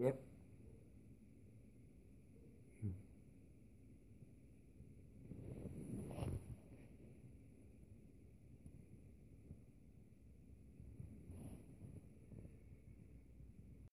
Yep.